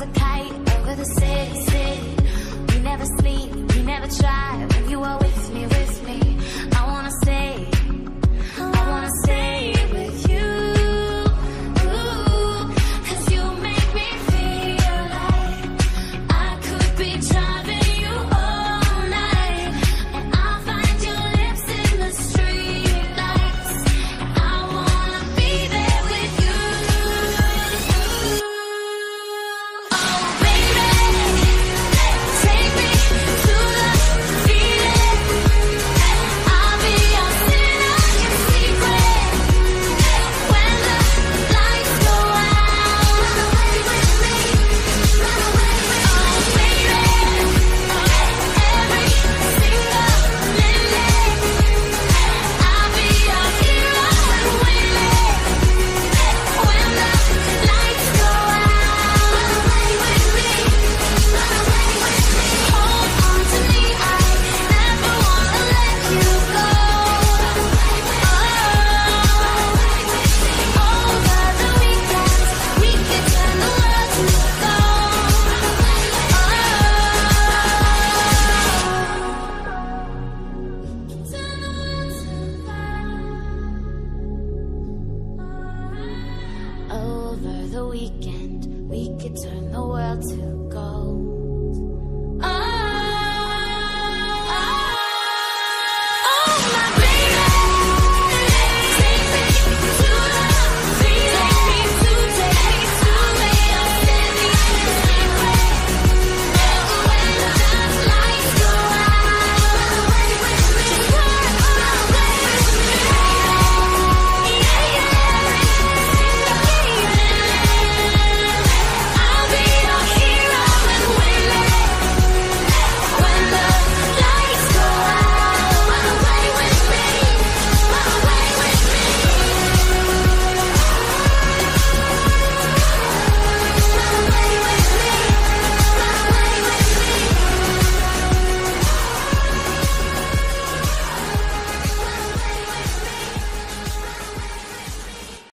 a kite over the city, city. We never sleep, we never try. over the weekend, we could turn the world to gold.